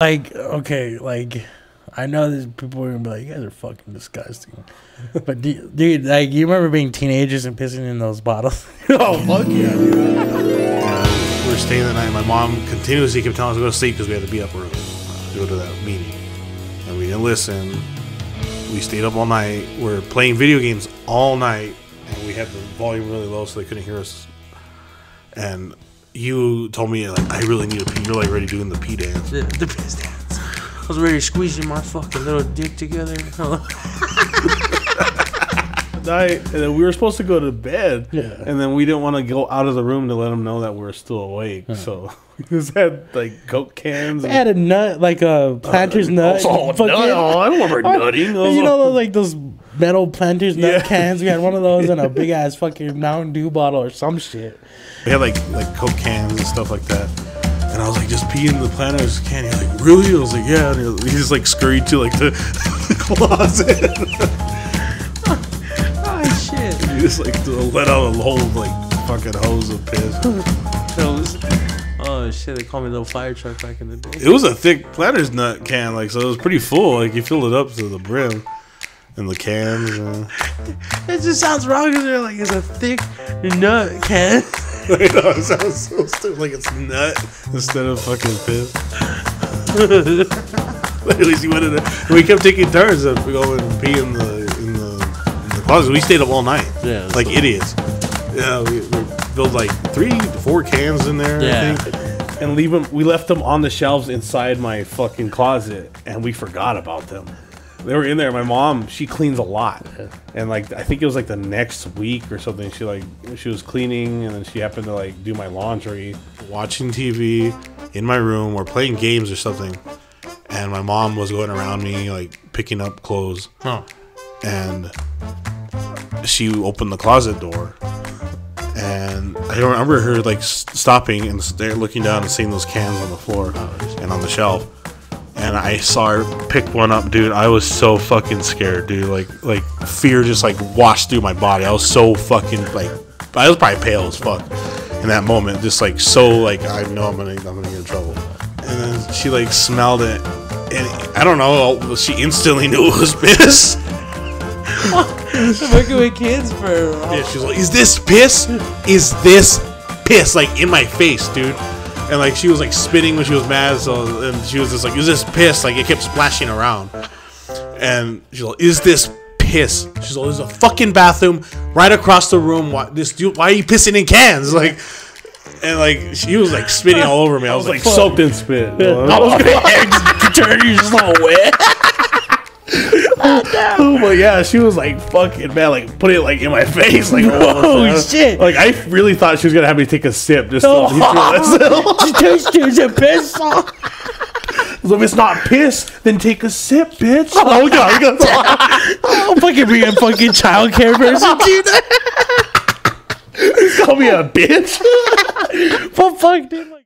like okay, like I know there's people are gonna be like, you guys are fucking disgusting. but du- dude, like you remember being teenagers and pissing in those bottles? oh fuck yeah, dude. Uh, we were staying the night. My mom continuously kept telling us to go to sleep because we had to be up early uh, to go to that meeting, and we didn't listen. We stayed up all night. We're playing video games all night, and we had the volume really low so they couldn't hear us. And you told me like, I really need a pee. You're like already doing the pee dance. The, the piss dance. I was ready squeezing my fucking little dick together. night, and then we were supposed to go to bed. Yeah. And then we didn't want to go out of the room to let them know that we were still awake. So we just had like Coke cans. I had a nut, like a planter's uh, nut. oh, fucking- nut. oh, I don't remember nutting. You know like those metal planters nut Yeah. cans? We had one of those and a big ass fucking Mountain Dew bottle or some shit. We had like like Coke cans and stuff like that. And I was like, just pee in the planter's can. You're like, really? I was like, yeah. And he just like scurried to like the, the closet. oh shit. he just like let out a whole like fucking hose of piss. was, Oh shit, they called me little fire truck back in the day. It was a thick planter's nut can, like so it was pretty full. Like you filled it up to the brim. And the cans. Uh, It just sounds wrong because they're like, it's a thick nut can. I know, it sounds so stupid. Like it's nut instead of fucking piss. At least he went in there. We kept taking turns of going and pee in the in the, in the closet. We stayed up all night. Yeah. Like idiots. Yeah, we, we filled like three to four cans in there. Yeah. I think. and leave them. We left them on the shelves inside my fucking closet, and we forgot about them. They were in there. My mom, she cleans a lot, and like I think it was like the next week or something. She like she was cleaning, and then she happened to like do my laundry. Watching TV in my room or playing games or something. And my mom was going around me like picking up clothes. Huh. and she opened the closet door and i don't remember her like stopping and sta- looking down and seeing those cans on the floor oh, and on the shelf and i saw her pick one up dude i was so fucking scared dude like like fear just like washed through my body i was so fucking like i was probably pale as fuck in that moment just like so like i know i'm gonna i'm gonna get in trouble and then she like smelled it and i don't know she instantly knew it was piss Working with kids for. Yeah, she's like, "Is this piss? Is this piss?" Like in my face, dude. And like she was like spitting when she was mad, so and she was just like, "Is this piss?" Like it kept splashing around. And she's like, "Is this piss?" She's like, "There's a fucking bathroom right across the room. Why this dude? Why are you pissing in cans?" Like, and like she was like spitting all over me. I was Like like, "Fuck." soaked in spit. I was gonna turn you just all wet. Oh my yeah, she was like fucking man, like put it like in my face, like Holy oh, shit. Like I really thought she was gonna have me take a sip just Oh. to neutralize it. She tastes you a piss. So if it's not piss, then take a sip, bitch. Oh god, we got I'm fucking be a fucking child care person, dude. call me a bitch. But fuck, dude. Like,